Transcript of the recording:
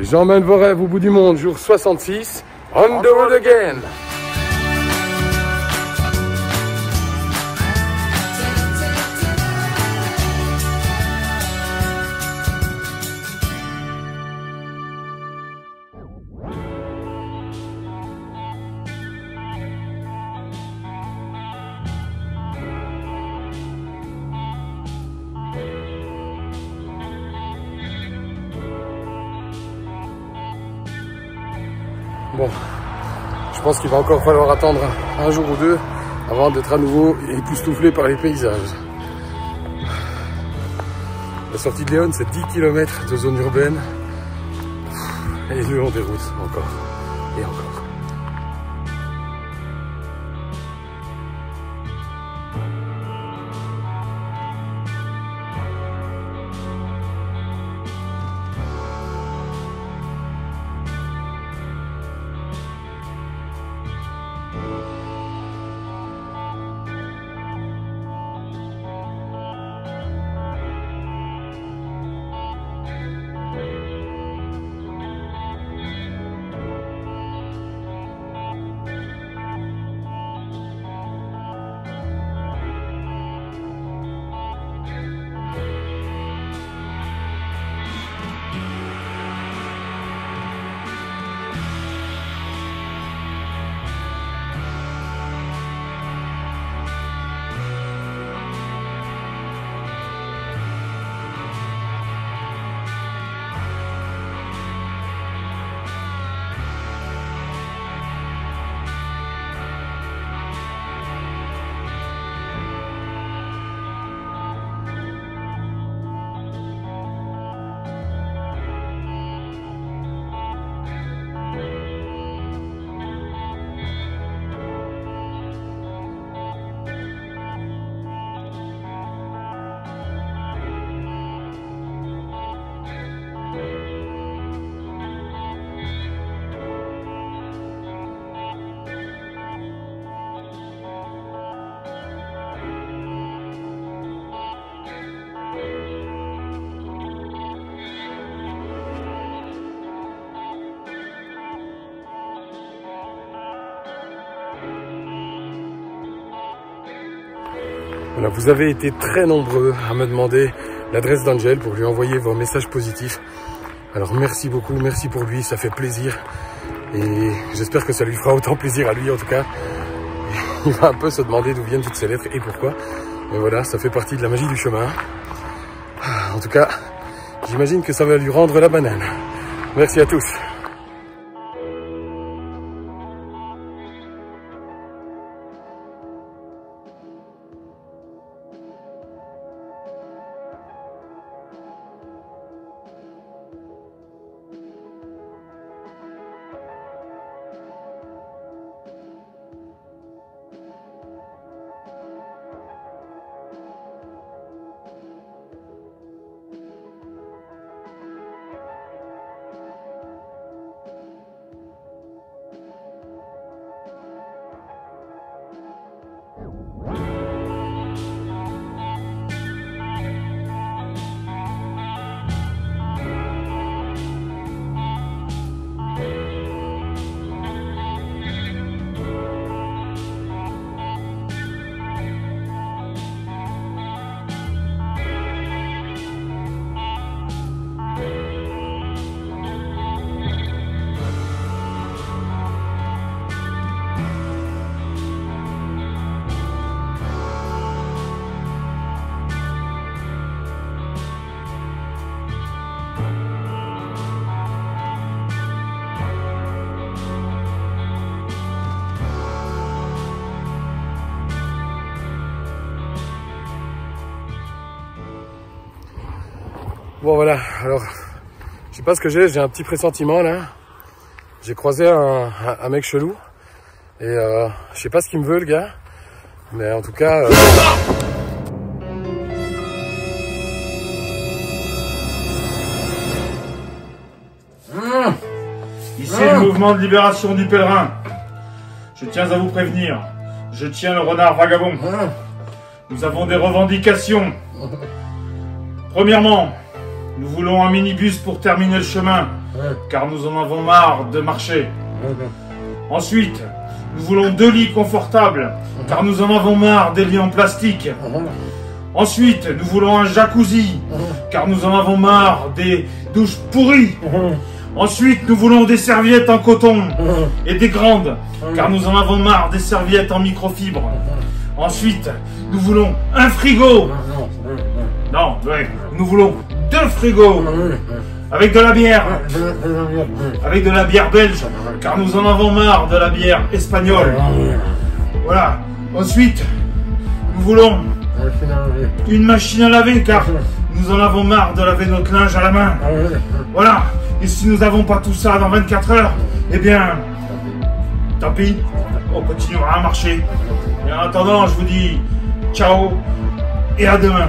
J'emmène vos rêves au bout du monde, jour 66. On the road again Bon, je pense qu'il va encore falloir attendre un jour ou deux avant d'être à nouveau époustouflé par les paysages. La sortie de Léon, c'est 10 km de zone urbaine et le long des routes encore et encore. Voilà, vous avez été très nombreux à me demander l'adresse d'Angel pour lui envoyer vos messages positifs. Alors merci beaucoup, merci pour lui, ça fait plaisir. Et j'espère que ça lui fera autant plaisir à lui en tout cas. Il va un peu se demander d'où viennent toutes ces lettres et pourquoi. Mais voilà, ça fait partie de la magie du chemin. En tout cas, j'imagine que ça va lui rendre la banane. Merci à tous. Bon voilà, alors je sais pas ce que j'ai, j'ai un petit pressentiment là. J'ai croisé un, un, un, mec chelou et euh, je sais pas ce qu'il me veut le gars, mais en tout cas. Euh... Mmh. Ici le mouvement de libération du pèlerin. Je tiens à vous prévenir. Je tiens le renard vagabond. Nous avons des revendications. Premièrement, nous voulons un minibus pour terminer le chemin car nous en avons marre de marcher. Ensuite, nous voulons deux lits confortables, car nous en avons marre des lits en plastique. Ensuite, nous voulons un jacuzzi, car nous en avons marre des douches pourries. Ensuite, nous voulons des serviettes en coton et des grandes, car nous en avons marre des serviettes en microfibre. Ensuite, nous voulons un frigo. Non, ouais, nous voulons deux frigos avec de la bière, avec de la bière belge, car nous en avons marre de la bière espagnole. Voilà. Ensuite, nous voulons une machine à laver, car nous en avons marre de laver notre linge à la main. Voilà. Et si nous n'avons pas tout ça dans 24 heures, eh bien, tant pis, on continuera à marcher. Et en attendant, je vous dis ciao et à demain.